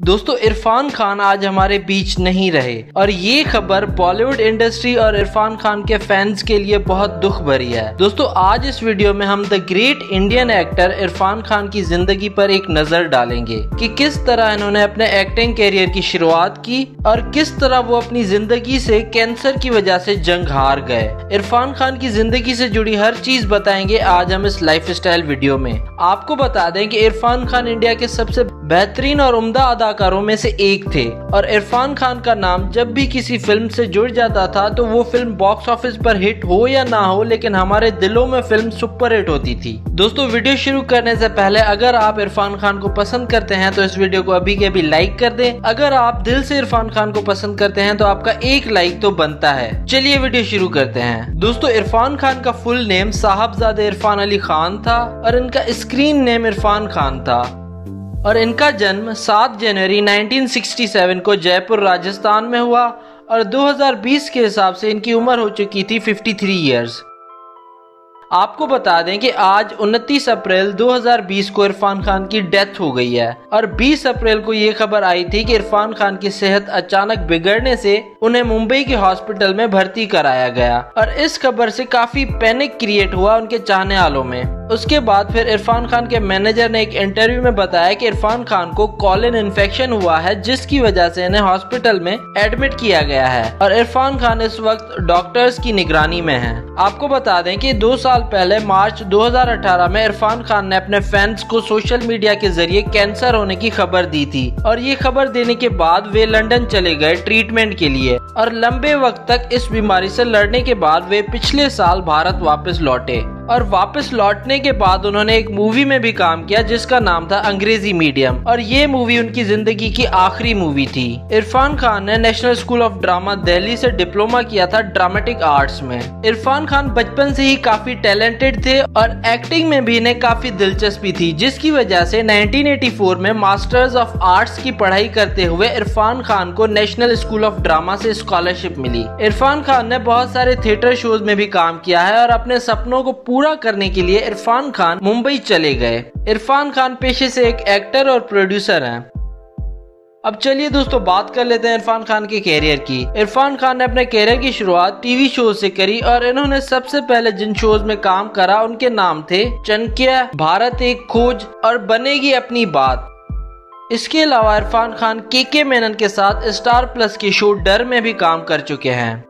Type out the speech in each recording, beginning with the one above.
दोस्तों, इरफान खान आज हमारे बीच नहीं रहे। और ये खबर बॉलीवुड इंडस्ट्री और इरफान खान के फैंस के लिए बहुत दुख भरी है। दोस्तों, आज इस वीडियो में हम the great Indian actor Irrfan Khan की ज़िंदगी पर एक नज़र डालेंगे कि किस तरह इन्होंने अपने एक्टिंग कैरियर की शुरुआत की और किस तरह वो अपनी ज़िंदगी से कैंसर की वजह से जंग हार गए। इरफान खान की ज़िंदगी से जुड़ी हर चीज़ बताएँगे आज हम इस लाइफ वीडियो में। आपको बता दें कि इरफान खान इंडिया के सबसे बेहतरीन और उम्दा अदाकारों में से एक थे। और इरफान खान का नाम जब भी किसी फ़िल्म से जुड़ जाता था तो वो फ़िल्म बॉक्स ऑफ़िस पर हिट हो या ना हो, लेकिन हमारे दिलों में फ़िल्म सुपर हिट होती थी। दोस्तों, वीडियो शुरू करने से पहले अगर आप इरफान खान को पसंद करते हैं तो इस वीडियो को अभी के अभी लाइक कर दें। अगर आप दिल से इरफान खान को पसंद करते हैं तो आपका एक लाइक तो बनता है। चलिए वीडियो शुरू करते हैं। दोस्तों, इरफान खान का फुल नेम साहबजादे इरफान अली खान था, और इनका स्क्रीन नेम इरफान खान था। और इनका जन्म 7 जनवरी 1967 को जयपुर, राजस्थान में हुआ और 2020 के हिसाब से इनकी उम्र हो चुकी थी 53 इयर्स आपको बता दें कि आज 29 अप्रैल 2020 को इरफान खान की डेथ हो गई है और 20 अप्रैल को ये खबर आई थी कि इरफान खान की सेहत अचानक बिगड़ने से उन्हें मुंबई के हॉस्पिटल में भर्ती कराया गया और इस खबर से काफ़ी पैनिक क्रिएट हुआ उनके चाहने वालों में। उसके बाद फिर इरफान खान के मैनेजर ने एक इंटरव्यू में बताया कि इरफान खान को कॉलिन इन्फेक्शन हुआ है, जिसकी वजह से इन्हें हॉस्पिटल में एडमिट किया गया है और इरफान खान इस वक्त डॉक्टर्स की निगरानी में है। आपको बता दें कि दो साल पहले मार्च 2018 में इरफान खान ने अपने फैंस को सोशल मीडिया के ज़रिए कैंसर होने की खबर दी थी और ये खबर देने के बाद वे लंदन चले गए ट्रीटमेंट के लिए और लंबे वक्त तक इस बीमारी से लड़ने के बाद वे पिछले साल भारत वापस लौटे। और वापस लौटने के बाद उन्होंने एक मूवी में भी काम किया, जिसका नाम था अंग्रेज़ी मीडियम। और ये मूवी उनकी ज़िंदगी की आखिरी मूवी थी। इरफान खान ने National School of Drama Delhi से डिप्लोमा किया था ड्रामेटिक आर्ट्स में। इरफान खान बचपन से ही काफ़ी टैलेंटेड थे और एक्टिंग में भी इन्हें काफ़ी दिलचस्पी थी, जिसकी वजह से 1984 में मास्टर्स ऑफ़ आर्ट्स की पढ़ाई करते हुए इरफान खान को नेशनल स्कूल ऑफ़ ड्रामा से स्कॉलरशिप मिली। इरफान खान ने बहुत सारे थिएटर शोज़ में भी काम किया है और अपने सपनों को पूरा करने के लिए इरफान खान मुंबई चले गए। इरफान खान पेशे से एक एक्टर और प्रोड्यूसर हैं। अब चलिए दोस्तों, बात कर लेते हैं इरफान खान के कैरियर की। इरफान खान ने अपने कैरियर की शुरुआत टीवी शो से करी और इन्होंने सबसे पहले जिन शोज़ में काम करा, उनके नाम थे चनकिया भारत एक खोज और बनेगी अपनी बात। इसके अलावा इरफान खान के के मेनन के साथ स्टार प्लस के शो डर में भी काम कर चुके हैं।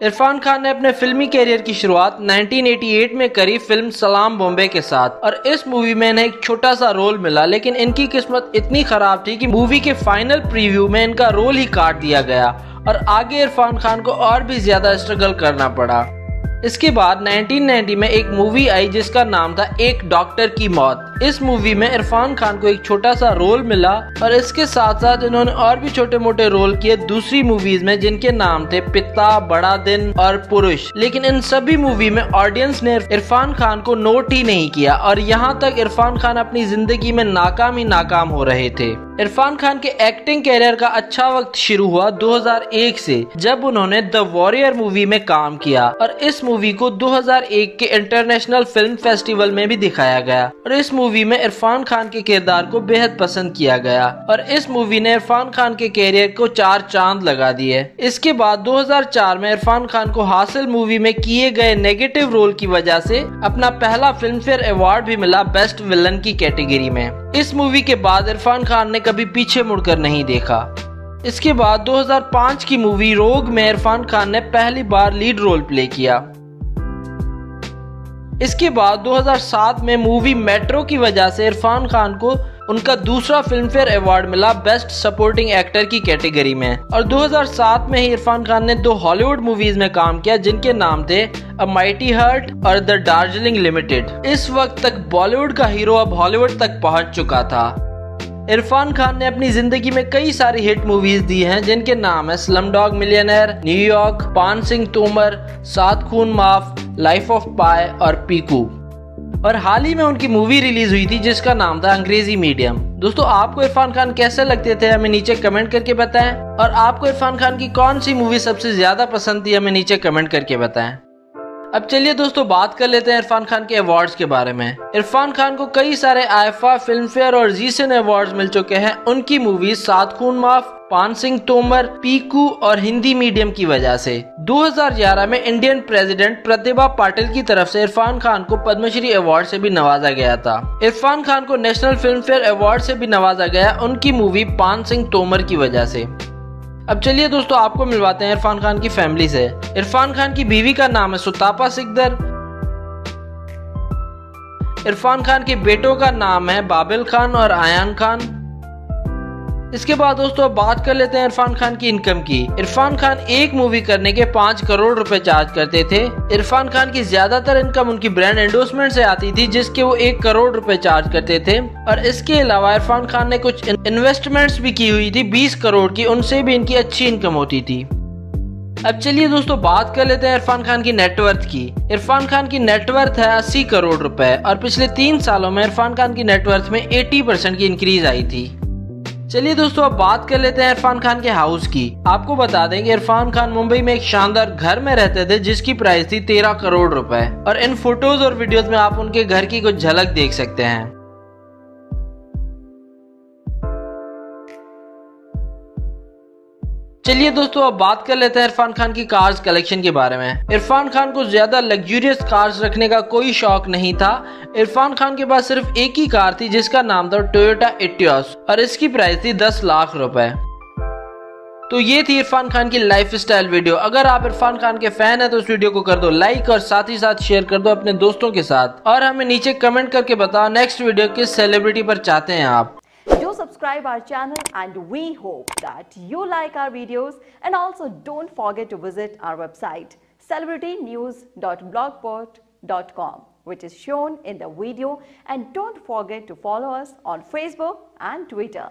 इरफान खान ने अपने फिल्मी कैरियर की शुरुआत 1988 में करी फ़िल्म सलाम बॉम्बे के साथ। और इस मूवी में इन्हें एक छोटा सा रोल मिला, लेकिन इनकी किस्मत इतनी खराब थी कि मूवी के फाइनल प्रीव्यू में इनका रोल ही काट दिया गया, और आगे इरफान खान को और भी ज़्यादा स्ट्रगल करना पड़ा। इसके बाद 1990 में एक मूवी आई जिसका नाम था एक डॉक्टर की मौत। इस मूवी में इरफान खान को एक छोटा सा रोल मिला और इसके साथ साथ इन्होंने और भी छोटे मोटे रोल किए दूसरी मूवीज़ में जिनके नाम थे पिता, बड़ा दिन और पुरुष। लेकिन इन सभी मूवी में ऑडियंस ने इरफान खान को नोट ही नहीं किया और यहाँ तक इरफान खान अपनी ज़िंदगी में नाकाम ही नाकाम हो रहे थे। इरफान खान के एक्टिंग कैरियर का अच्छा वक्त शुरू हुआ 2001 से, जब उन्होंने द वॉरियर मूवी में काम किया और इस मूवी को 2001 के इंटरनेशनल फ़िल्म फेस्टिवल में भी दिखाया गया। और इस मूवी में इरफान खान के किरदार को बेहद पसंद किया गया और इस मूवी ने इरफान खान के कैरियर को चार चाँद लगा दिए। इसके बाद 2004 में इरफान खान को हासिल मूवी में किए गए नेगेटिव रोल की वजह से अपना पहला फ़िल्म फेयर अवार्ड भी मिला बेस्ट विलन की कैटेगरी में। इस मूवी के बाद इरफान खान ने कभी पीछे मुड़कर नहीं देखा। इसके बाद 2005 की मूवी रोग में इरफान खान ने पहली बार लीड रोल प्ले किया। इसके बाद 2007 में मूवी मेट्रो की वजह से इरफान खान को उनका दूसरा फ़िल्म फेयर अवार्ड मिला बेस्ट सपोर्टिंग एक्टर की कैटेगरी में। और 2007 में ही इरफान खान ने दो हॉलीवुड मूवीज़ में काम किया जिनके नाम थे अ माइटी हर्ट और द दार्जिलिंग लिमिटेड इस वक्त तक बॉलीवुड का हीरो अब हॉलीवुड तक पहुँच चुका था। इरफान खान ने अपनी ज़िंदगी में कई सारी हिट मूवीज़ दी हैं, जिनके नाम है स्लम डॉग मिलियनर न्यूयॉर्क पान सिंह तोमर, सात खून माफ़ लाइफ ऑफ़ पाए और पीकू और हाल ही में उनकी मूवी रिलीज़ हुई थी, जिसका नाम था अंग्रेज़ी मीडियम दोस्तों, आपको इरफान खान कैसे लगते थे, हमें नीचे कमेंट करके बताएँ। और आपको इरफान खान की कौन सी मूवी सबसे ज़्यादा पसंद थी, हमें नीचे कमेंट करके बताएँ। अब चलिए दोस्तों, बात कर लेते हैं इरफान खान के अवार्ड्स के बारे में। इरफान खान को कई सारे आईफा फ़िल्म फेयर और जीसन अवार्ड्स मिल चुके हैं। उनकी मूवीज़ सात खून माफ़, पान सिंह तोमर, पीकू और हिंदी मीडियम की वजह से। 2011 में इंडियन प्रेसिडेंट प्रतिभा पाटिल की तरफ़ से इरफान खान को पद्मश्री अवार्ड से भी नवाजा गया था। इरफान खान को नेशनल फ़िल्म फेयर अवार्ड से भी नवाजा गया उनकी मूवी पान सिंह तोमर की वजह से। अब चलिए दोस्तों, आपको मिलवाते हैं इरफान खान की फैमिली से। इरफान खान की बीवी का नाम है सुतापा सिकदर। इरफान खान के बेटों का नाम है बाबिल खान और आयान खान। इसके बाद दोस्तों अब बात कर लेते हैं इरफान खान की इनकम की। इरफान खान एक मूवी करने के पाँच करोड़ रुपए चार्ज करते थे। इरफान खान की ज़्यादातर इनकम उनकी ब्रांड एंडोर्समेंट से आती थी, जिसके वो एक करोड़ रुपए चार्ज करते थे। और इसके अलावा इरफान खान ने कुछ इन्वेस्टमेंट्स भी की हुई थी, बीस करोड़ की, उनसे भी इनकी अच्छी इनकम होती थी। अब चलिए दोस्तों बात कर लेते हैं इरफान खान की नेटवर्थ की। इरफान खान की नेटवर्थ है अस्सी करोड़ रुपए, और पिछले तीन सालों में इरफान खान की नेटवर्थ में 80 परसेंट की इंक्रीज आई थी। चलिए दोस्तों, अब बात कर लेते हैं इरफान खान के हाउस की। आपको बता दें कि इरफान खान मुंबई में एक शानदार घर में रहते थे, जिसकी प्राइस थी तेरह करोड़ रुपए। और इन फ़ोटोज़ और वीडियोस में आप उनके घर की कुछ झलक देख सकते हैं। चलिए दोस्तों, अब बात कर लेते हैं इरफान खान की कार्स कलेक्शन के बारे में। इरफान खान को ज़्यादा लग्जूरियस कार्स रखने का कोई शौक नहीं था। इरफान खान के पास सिर्फ़ एक ही कार थी, जिसका नाम था टोयोटा इटियोस और इसकी प्राइस थी दस लाख रुपए। तो ये थी इरफान खान की लाइफ स्टाइल वीडियो अगर आप इरफान खान के फ़ैन है तो इस वीडियो को कर दो लाइक और साथ ही साथ शेयर कर दो अपने दोस्तों के साथ। और हमें नीचे कमेंट करके बताओ नेक्स्ट वीडियो किस सेलिब्रिटी पर चाहते हैं आप। Subscribe our channel and we hope that you like our videos and also don't forget to visit our website celebritynews.blogspot.com which is shown in the video and don't forget to follow us on Facebook and Twitter.